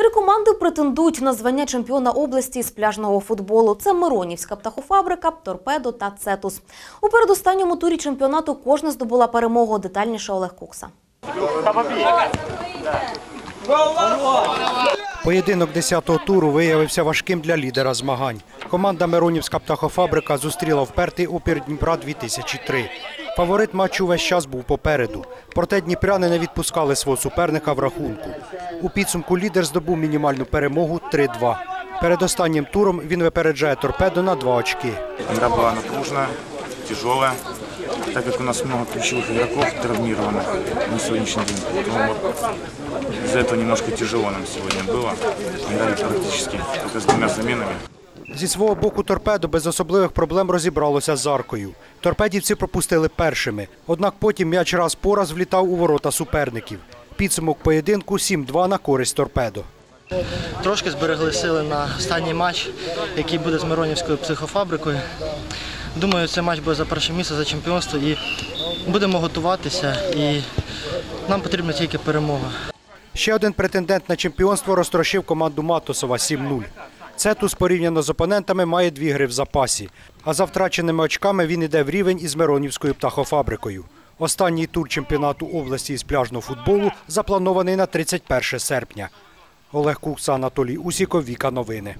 Три команди претендують на звання чемпіона області з пляжного футболу. Це Миронівська птахофабрика, Торпедо та Цетус. У передостанньому турі чемпіонату кожна здобула перемогу. Детальніше Олег Кукса. Поєдинок 10-го туру виявився важким для лідера змагань. Команда Миронівська птахофабрика зустріла впертий опір Дніпра 2003. Фаворит матчу весь час був попереду. Проте дніпряни не відпускали свого суперника в рахунку. У підсумку лідер здобув мінімальну перемогу 3-2. Перед останнім туром він випереджає торпедо на 2 очки. Игра была напруженная, тяжелая, так как у нас много ключевых игроков травмированных на сегодняшний день. Поэтому вот из-за этого немножко тяжело нам сегодня было. Играли практически только с двумя заменами. Зі свого боку торпедо без особливих проблем розібралося з аркою. Торпедівці пропустили першими, однак потім м'яч раз по раз влітав у ворота суперників. Підсумок поєдинку 7-2 на користь торпедо. Трошки зберегли сили на останній матч, який буде з Миронівською птахофабрикою. Думаю, цей матч буде за перше місце за чемпіонство і будемо готуватися. І нам потрібна тільки перемога. Ще один претендент на чемпіонство розтрощив команду Матосова 7-0. Цетус порівняно з опонентами має дві гри в запасі, а за втраченими очками він іде в рівень із Миронівською птахофабрикою. Останній тур чемпіонату області із пляжного футболу запланований на 31 серпня. Олег Кукса, Анатолій Усіков, Віка Новини.